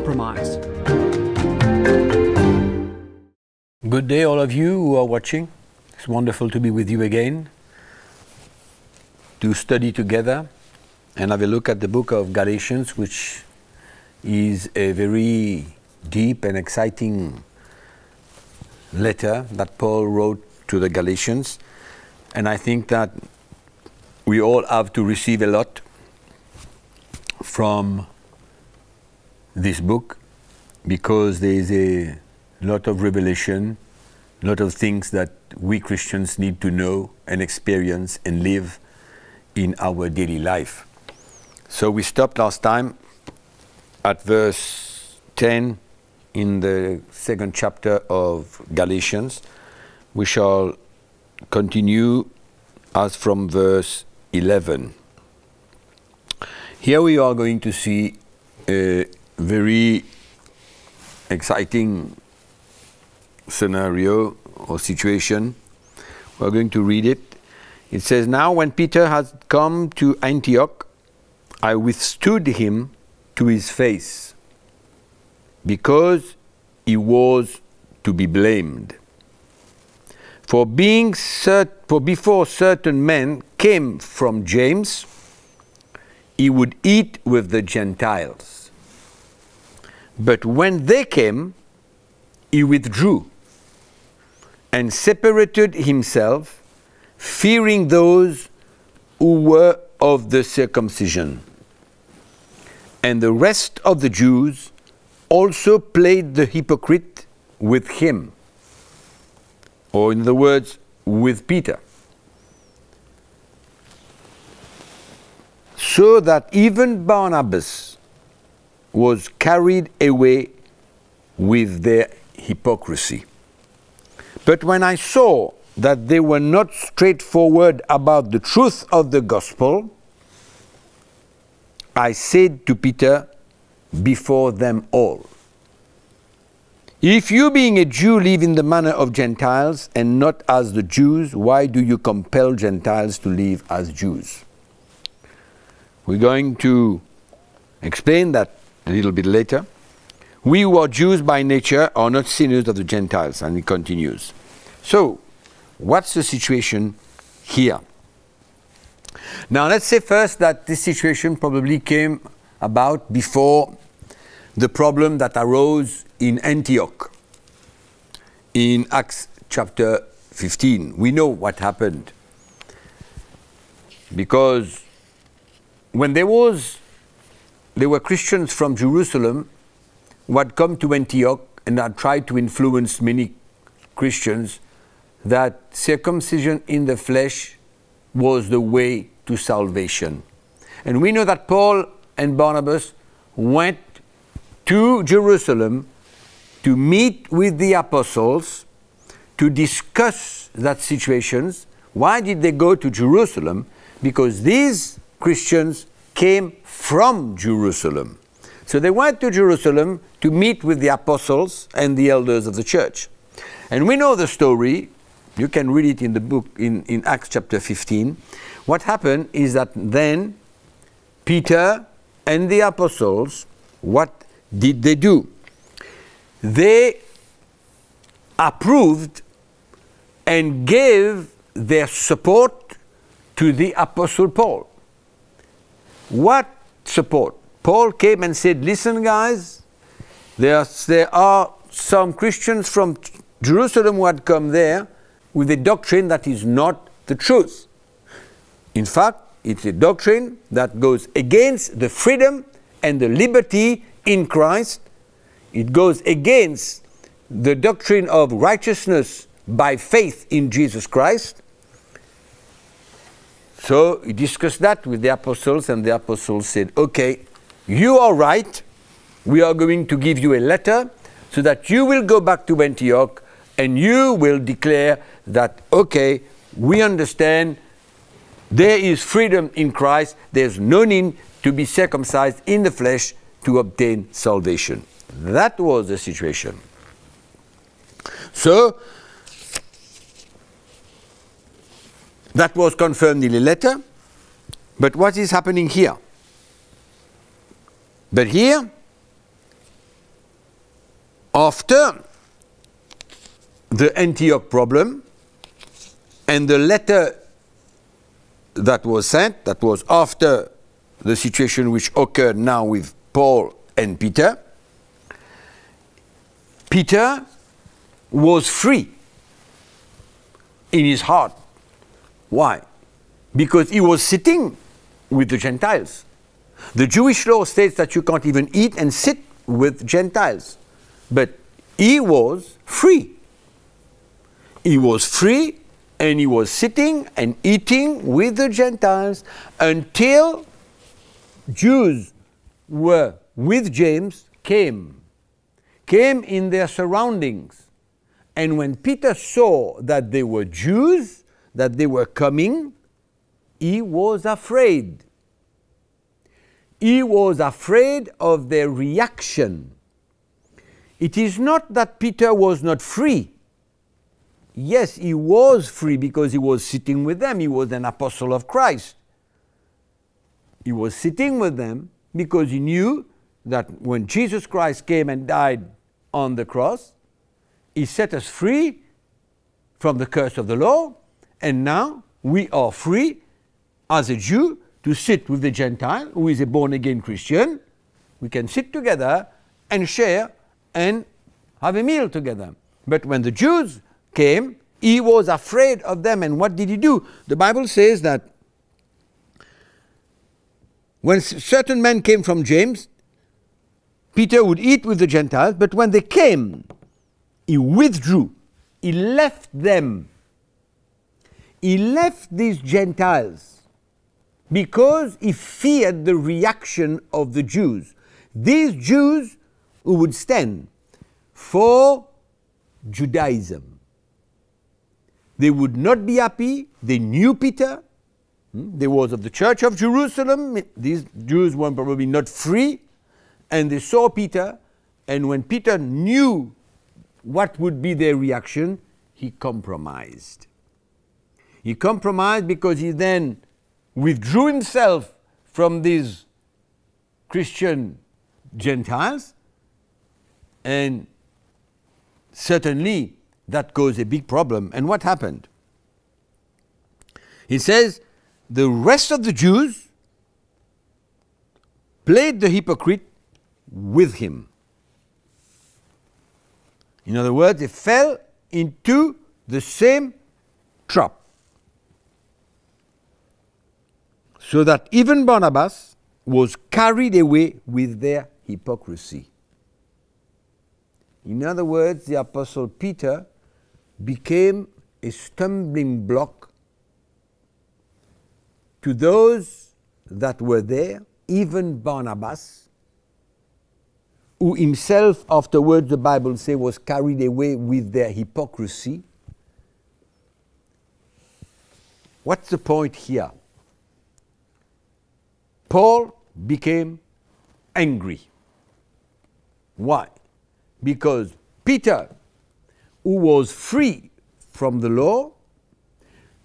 compromise. Good day, all of you who are watching. It's wonderful to be with you again, to study together and have a look at the book of Galatians, which is a very deep and exciting letter that Paul wrote to the Galatians. And I think that we all have to receive a lot from this book because there is a lot of revelation, a lot of things that we Christians need to know and experience and live in our daily life. So we stopped last time at verse 10 in the second chapter of Galatians. We shall continue as from verse 11. Here we are going to see a very exciting scenario or situation. We're going to read it. It says, Now when Peter had come to Antioch, I withstood him to his face, because he was to be blamed. For being for before certain men came from James, he would eat with the Gentiles. But when they came, he withdrew and separated himself, fearing those who were of the circumcision. And the rest of the Jews also played the hypocrite with him, or in the words, with Peter. So that even Barnabas was carried away with their hypocrisy. But when I saw that they were not straightforward about the truth of the gospel, I said to Peter before them all, If you, being a Jew, live in the manner of Gentiles and not as the Jews, why do you compel Gentiles to live as Jews? We're going to explain that a little bit later. We who are Jews by nature are not sinners of the Gentiles, and it continues. So, what's the situation here? Now, let's say first that this situation probably came about before the problem that arose in Antioch in Acts chapter 15. We know what happened because when there was there were Christians from Jerusalem who had come to Antioch and had tried to influence many Christians that circumcision in the flesh was the way to salvation. And we know that Paul and Barnabas went to Jerusalem to meet with the apostles to discuss that situations. Why did they go to Jerusalem? Because these Christians came from Jerusalem. So they went to Jerusalem to meet with the apostles and the elders of the church. And we know the story. You can read it in the book in, in Acts chapter 15. What happened is that then Peter and the apostles, what did they do? They approved and gave their support to the apostle Paul. What support? Paul came and said, Listen, guys, there, there are some Christians from Jerusalem who had come there with a doctrine that is not the truth. In fact, it's a doctrine that goes against the freedom and the liberty in Christ. It goes against the doctrine of righteousness by faith in Jesus Christ. So he discussed that with the apostles, and the apostles said, Okay, you are right. We are going to give you a letter so that you will go back to Antioch and you will declare that, okay, we understand there is freedom in Christ, there's no need to be circumcised in the flesh to obtain salvation. That was the situation. So, that was confirmed in the letter, but what is happening here? But here, after the Antioch problem and the letter that was sent, that was after the situation which occurred now with Paul and Peter, Peter was free in his heart. Why? Because he was sitting with the Gentiles. The Jewish law states that you can't even eat and sit with Gentiles. But he was free. He was free and he was sitting and eating with the Gentiles until Jews were with James came, came in their surroundings. And when Peter saw that they were Jews, that they were coming, he was afraid. He was afraid of their reaction. It is not that Peter was not free. Yes, he was free because he was sitting with them. He was an apostle of Christ. He was sitting with them because he knew that when Jesus Christ came and died on the cross, he set us free from the curse of the law, and now we are free as a Jew to sit with the Gentile who is a born again Christian. We can sit together and share and have a meal together. But when the Jews came, he was afraid of them. And what did he do? The Bible says that when certain men came from James, Peter would eat with the Gentiles, but when they came, he withdrew. He left them. He left these Gentiles because he feared the reaction of the Jews. These Jews who would stand for Judaism. They would not be happy. They knew Peter. Hmm? They was of the church of Jerusalem. These Jews were probably not free. And they saw Peter. And when Peter knew what would be their reaction, he compromised. He compromised because he then withdrew himself from these Christian Gentiles, and certainly that caused a big problem. And what happened? He says the rest of the Jews played the hypocrite with him. In other words, they fell into the same trap. So that even Barnabas was carried away with their hypocrisy. In other words, the Apostle Peter became a stumbling block to those that were there, even Barnabas, who himself afterwards, the Bible says, was carried away with their hypocrisy. What's the point here? Paul became angry. Why? Because Peter, who was free from the law,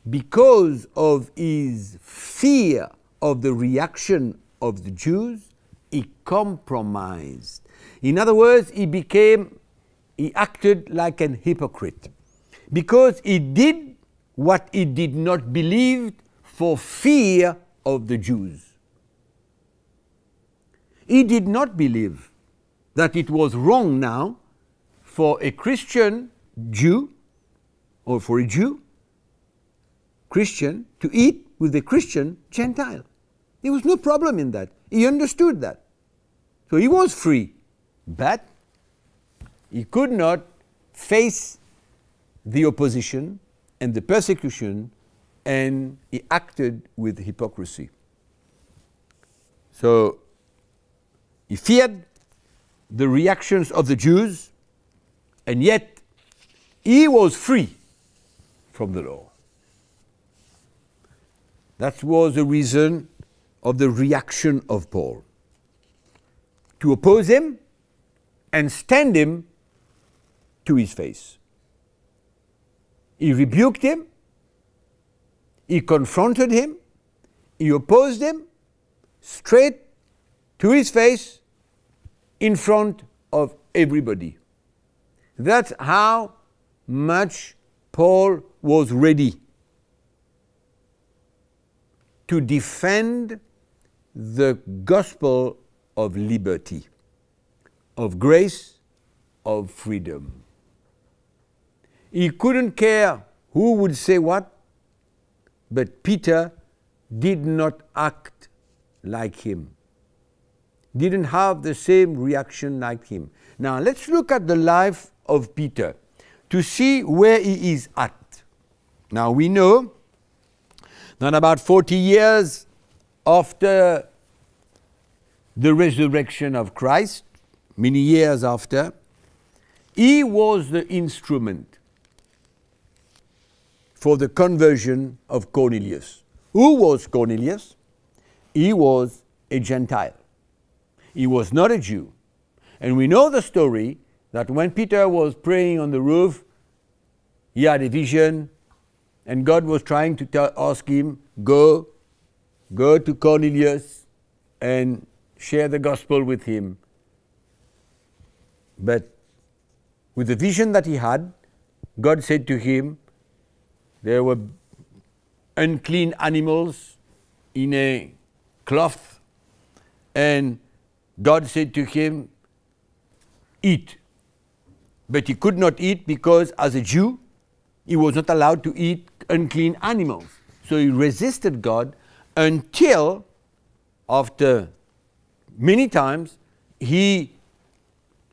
because of his fear of the reaction of the Jews, he compromised. In other words, he became, he acted like an hypocrite because he did what he did not believe for fear of the Jews. He did not believe that it was wrong now for a Christian Jew or for a Jew Christian to eat with a Christian Gentile. There was no problem in that. He understood that. So he was free. But he could not face the opposition and the persecution, and he acted with hypocrisy. So he feared the reactions of the Jews, and yet he was free from the law. That was the reason of the reaction of Paul. To oppose him and stand him to his face. He rebuked him, he confronted him, he opposed him straight to his face in front of everybody. That's how much Paul was ready to defend the gospel of liberty, of grace, of freedom. He couldn't care who would say what, but Peter did not act like him, didn't have the same reaction like him. Now let's look at the life of Peter to see where he is at. Now we know that about 40 years after the resurrection of Christ, many years after, he was the instrument for the conversion of Cornelius. Who was Cornelius? He was a Gentile. He was not a Jew. And we know the story that when Peter was praying on the roof, he had a vision, and God was trying to tell, ask him, Go, go to Cornelius and share the gospel with him. But with the vision that he had, God said to him, There were unclean animals in a cloth, and God said to him, Eat. But he could not eat because, as a Jew, he was not allowed to eat unclean animals. So he resisted God until, after many times, he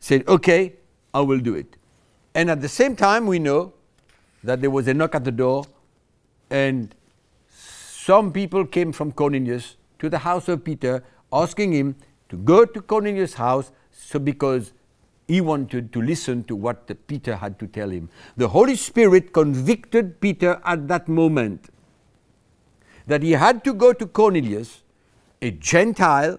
said, Okay, I will do it. And at the same time, we know that there was a knock at the door, and some people came from Cornelius to the house of Peter asking him to go to Cornelius' house so because he wanted to listen to what Peter had to tell him. The Holy Spirit convicted Peter at that moment that he had to go to Cornelius, a Gentile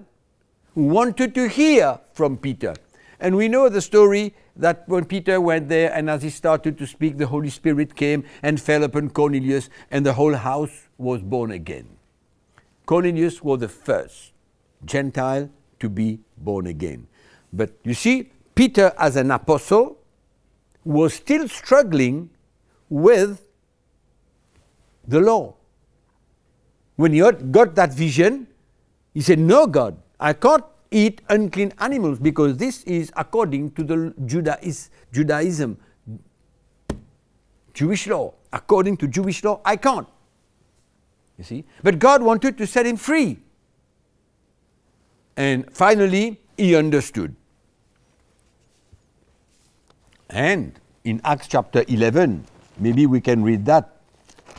who wanted to hear from Peter. And we know the story that when Peter went there and as he started to speak, the Holy Spirit came and fell upon Cornelius, and the whole house was born again. Cornelius was the first Gentile to be born again. But you see, Peter, as an apostle, was still struggling with the law. When he got that vision, he said, No, God, I can't eat unclean animals because this is according to the Judaism, Judaism, Jewish law. According to Jewish law, I can't. You see? But God wanted to set him free. And finally, he understood. And in Acts chapter 11, maybe we can read that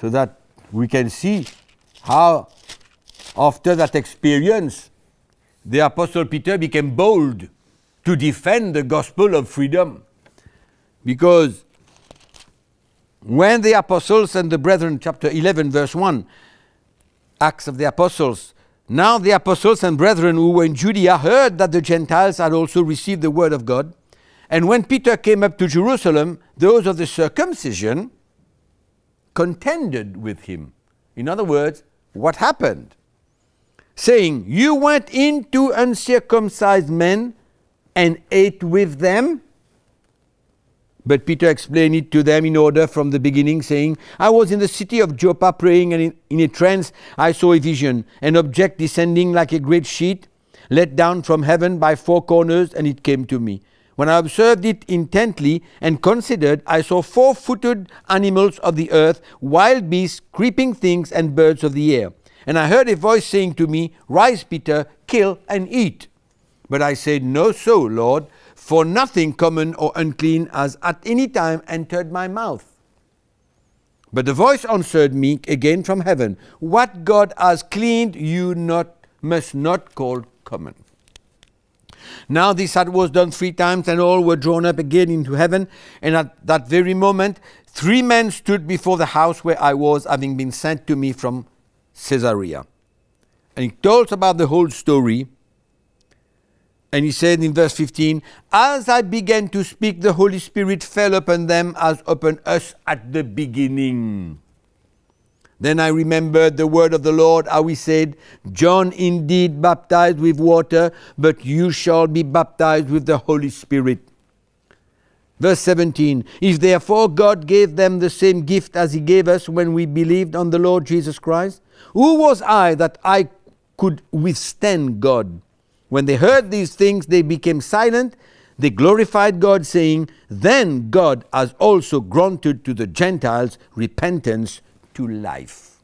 so that we can see how, after that experience, the Apostle Peter became bold to defend the gospel of freedom. Because when the apostles and the brethren, chapter 11, verse 1, Acts of the Apostles, now the apostles and brethren who were in Judea heard that the Gentiles had also received the word of God. And when Peter came up to Jerusalem, those of the circumcision contended with him. In other words, what happened? Saying, You went into uncircumcised men and ate with them? But Peter explained it to them in order from the beginning, saying, I was in the city of Joppa praying, and in, a trance I saw a vision, an object descending like a great sheet, let down from heaven by four corners, and it came to me. When I observed it intently and considered, I saw four footed animals of the earth, wild beasts, creeping things, and birds of the air. And I heard a voice saying to me, Rise, Peter, kill and eat. But I said, No, so, Lord, for nothing common or unclean has at any time entered my mouth. But the voice answered me again from heaven, What God has cleaned, you not must not call common. Now this had was done three times, and all were drawn up again into heaven. And at that very moment, three men stood before the house where I was, having been sent to me from Caesarea. And he told about the whole story. And he said in verse 15, As I began to speak, the Holy Spirit fell upon them as upon us at the beginning. Then I remembered the word of the Lord, how he said, John indeed baptized with water, but you shall be baptized with the Holy Spirit. Verse 17 If therefore God gave them the same gift as He gave us when we believed on the Lord Jesus Christ, who was I that I could withstand God? When they heard these things, they became silent. They glorified God, saying, Then God has also granted to the Gentiles repentance to life.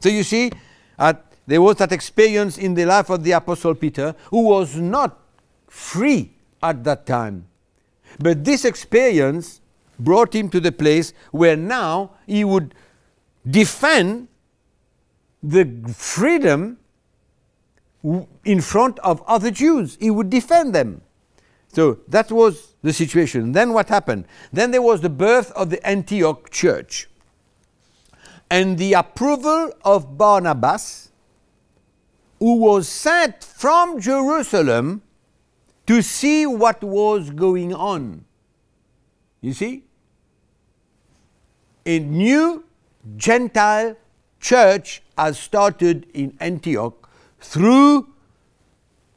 So you see, at, there was that experience in the life of the Apostle Peter who was not free at that time. But this experience brought him to the place where now he would defend the freedom in front of other Jews. He would defend them. So that was the situation. Then what happened? Then there was the birth of the Antioch church and the approval of Barnabas, who was sent from Jerusalem to see what was going on. You see? A new Gentile church has started in Antioch through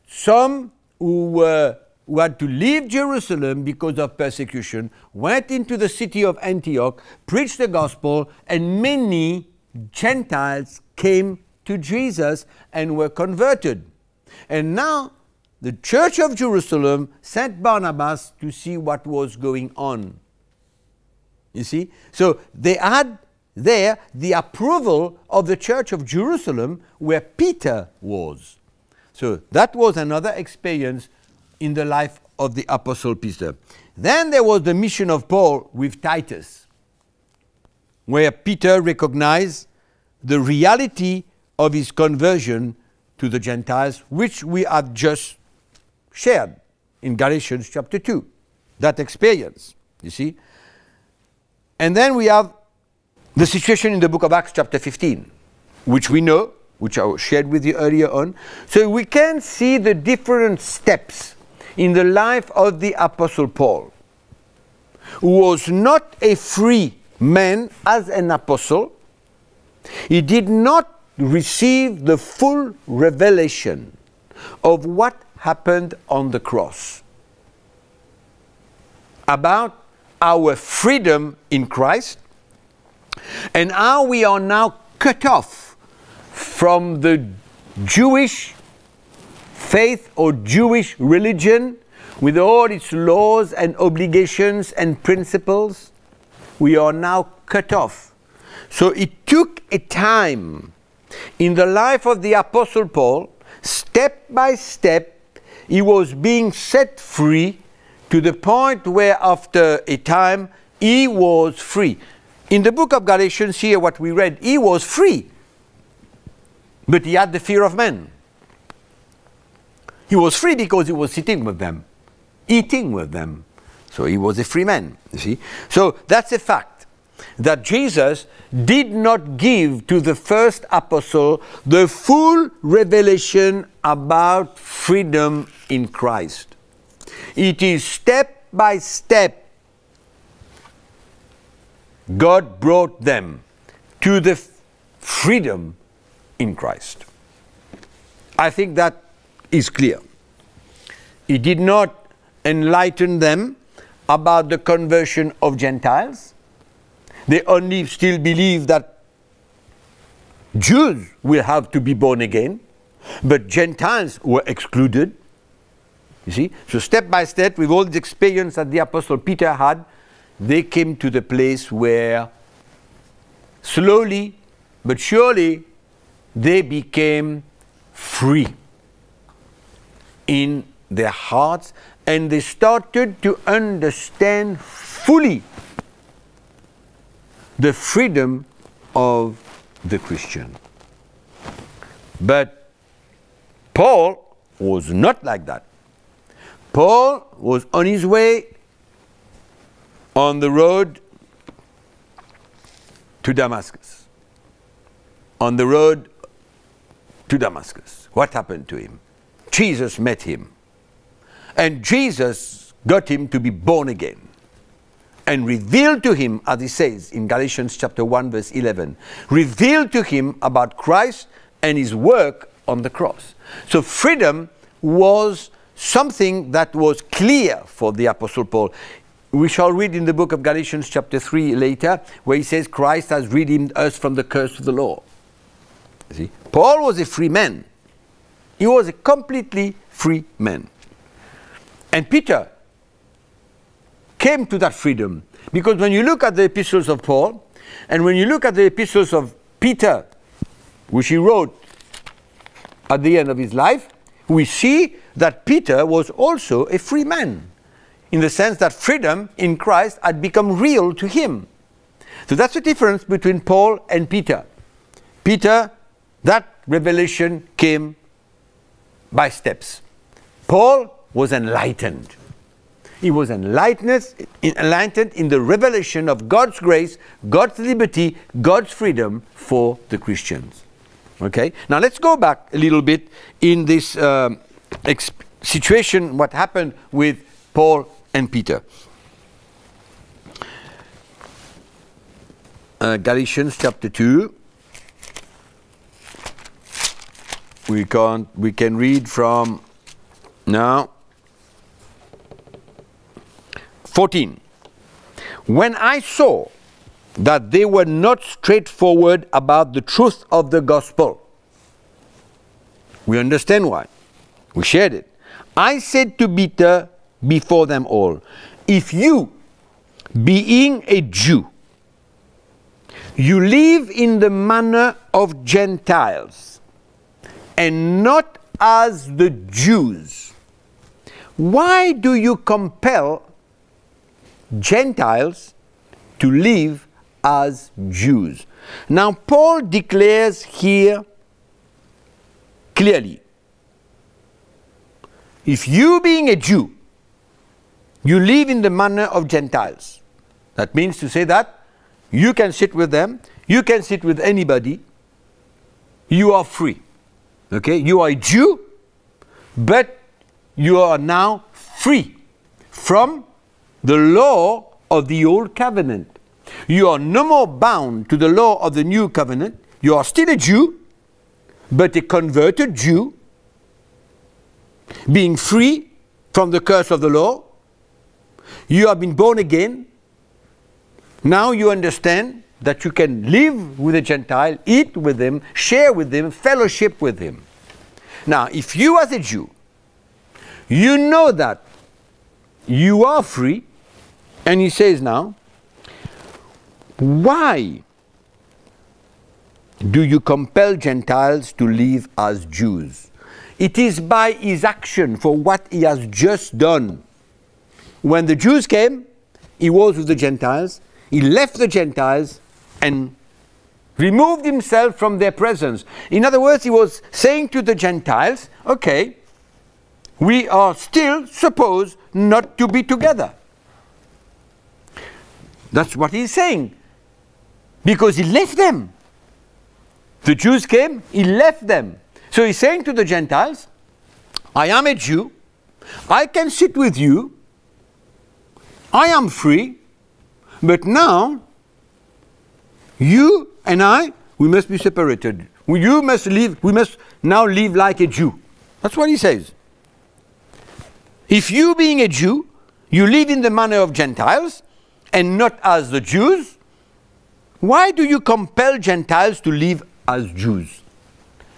some who were who had to leave Jerusalem because of persecution, went into the city of Antioch, preached the gospel, and many Gentiles came to Jesus and were converted. And now the church of Jerusalem sent Barnabas to see what was going on. You see? So they had there the approval of the church of Jerusalem where Peter was. So that was another experience in the life of the Apostle Peter. Then there was the mission of Paul with Titus, where Peter recognized the reality of his conversion to the Gentiles, which we have just shared in Galatians chapter 2. That experience, you see. And then we have the situation in the book of Acts, chapter 15, which we know, which I shared with you earlier on. So we can see the different steps in the life of the Apostle Paul, who was not a free man as an apostle. He did not receive the full revelation of what happened on the cross about our freedom in Christ and how we are now cut off from the Jewish faith or Jewish religion with all its laws and obligations and principles. We are now cut off. So it took a time in the life of the Apostle Paul, step by step, he was being set free to the point where after a time he was free. In the book of Galatians, here what we read, he was free, but he had the fear of men. He was free because he was sitting with them, eating with them. So he was a free man, you see. So that's a fact that Jesus did not give to the first apostle the full revelation about freedom in Christ. It is step by step God brought them to the freedom in Christ. I think that is clear. He did not enlighten them about the conversion of Gentiles. They only still believe that Jews will have to be born again, but Gentiles were excluded. You see? So, step by step, with all the experience that the Apostle Peter had, they came to the place where slowly but surely they became free in their hearts and they started to understand fully the freedom of the Christian. But Paul was not like that. Paul was on his way on the road to Damascus. On the road to Damascus. What happened to him? Jesus met him. And Jesus got him to be born again and revealed to him, as he says in Galatians chapter 1, verse 11, revealed to him about Christ and his work on the cross. So freedom was something that was clear for the Apostle Paul we shall read in the book of Galatians, chapter 3, later, where he says, Christ has redeemed us from the curse of the law. See? Paul was a free man. He was a completely free man. And Peter came to that freedom. Because when you look at the epistles of Paul, and when you look at the epistles of Peter, which he wrote at the end of his life, we see that Peter was also a free man in the sense that freedom in Christ had become real to him. So that's the difference between Paul and Peter. Peter, that revelation came by steps. Paul was enlightened. He was enlightened, enlightened in the revelation of God's grace, God's liberty, God's freedom for the Christians. Okay? Now let's go back a little bit in this um, situation, what happened with Paul and Peter. Uh, Galatians chapter 2. We can, we can read from now 14. When I saw that they were not straightforward about the truth of the gospel, we understand why. We shared it. I said to Peter, before them all. If you, being a Jew, you live in the manner of Gentiles and not as the Jews, why do you compel Gentiles to live as Jews? Now, Paul declares here clearly if you, being a Jew, you live in the manner of Gentiles. That means to say that you can sit with them, you can sit with anybody, you are free. Okay? You are a Jew, but you are now free from the law of the old covenant. You are no more bound to the law of the new covenant. You are still a Jew, but a converted Jew, being free from the curse of the law, you have been born again. Now you understand that you can live with a Gentile, eat with him, share with him, fellowship with him. Now, if you as a Jew, you know that you are free, and he says now, why do you compel Gentiles to live as Jews? It is by his action for what he has just done when the Jews came, he was with the Gentiles. He left the Gentiles and removed himself from their presence. In other words, he was saying to the Gentiles, okay, we are still supposed not to be together. That's what he's saying. Because he left them. The Jews came, he left them. So he's saying to the Gentiles, I am a Jew, I can sit with you, I am free, but now you and I, we must be separated. You must live, we must now live like a Jew. That's what he says. If you, being a Jew, you live in the manner of Gentiles and not as the Jews, why do you compel Gentiles to live as Jews?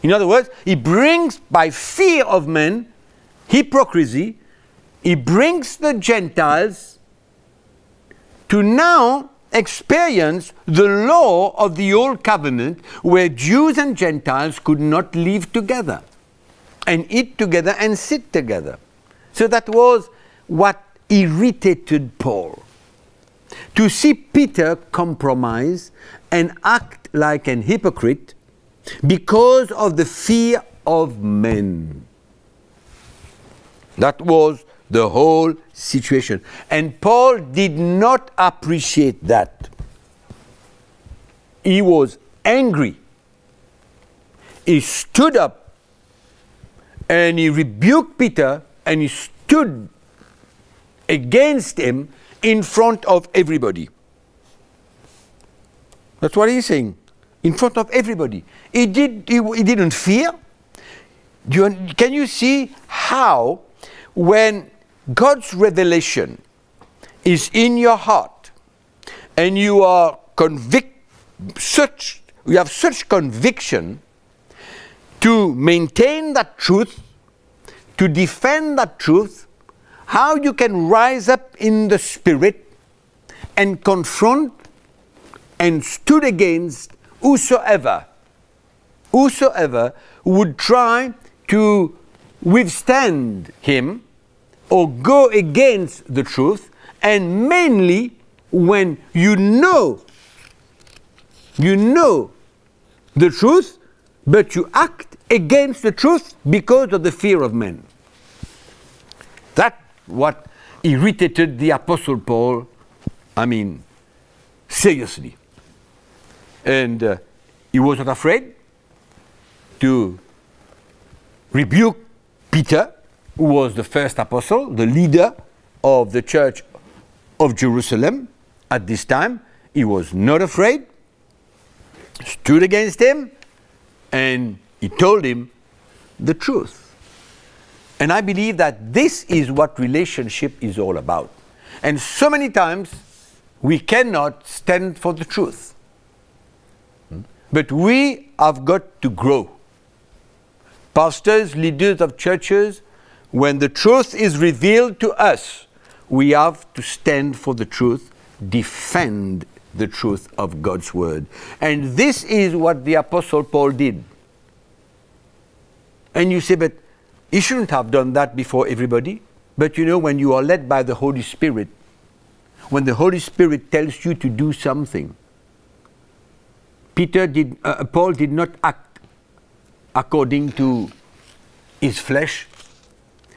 In other words, he brings by fear of men hypocrisy, he brings the Gentiles to now experience the law of the old covenant where Jews and Gentiles could not live together and eat together and sit together. So that was what irritated Paul. To see Peter compromise and act like an hypocrite because of the fear of men. That was the whole situation. And Paul did not appreciate that. He was angry. He stood up and he rebuked Peter and he stood against him in front of everybody. That's what he's saying. In front of everybody. He, did, he, he didn't fear. You, can you see how, when God's revelation is in your heart and you are convict such you have such conviction to maintain that truth, to defend that truth, how you can rise up in the spirit and confront and stood against whosoever, whosoever would try to withstand him or go against the truth, and mainly when you know, you know the truth, but you act against the truth because of the fear of men. That's what irritated the Apostle Paul, I mean, seriously. And uh, he was not afraid to rebuke Peter, who was the first apostle, the leader of the church of Jerusalem at this time. He was not afraid, stood against him, and he told him the truth. And I believe that this is what relationship is all about. And so many times we cannot stand for the truth. Hmm? But we have got to grow. Pastors, leaders of churches, when the truth is revealed to us, we have to stand for the truth, defend the truth of God's word. And this is what the Apostle Paul did. And you say, but he shouldn't have done that before everybody. But you know, when you are led by the Holy Spirit, when the Holy Spirit tells you to do something, Peter did, uh, Paul did not act according to his flesh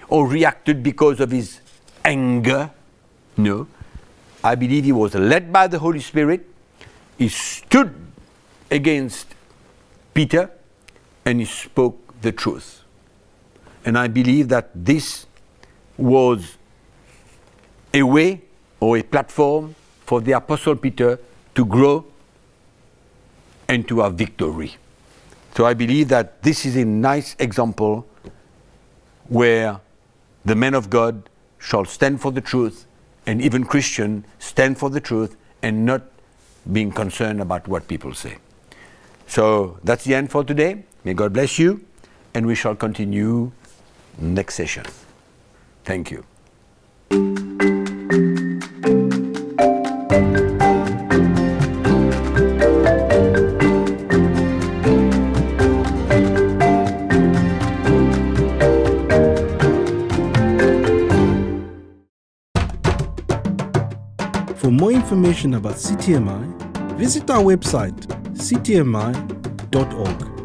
or reacted because of his anger. No. I believe he was led by the Holy Spirit. He stood against Peter and he spoke the truth. And I believe that this was a way or a platform for the Apostle Peter to grow and to have victory. So I believe that this is a nice example where the men of God shall stand for the truth and even Christian stand for the truth and not being concerned about what people say. So that's the end for today. May God bless you, and we shall continue next session. Thank you. Information about CTMI, visit our website ctmi.org.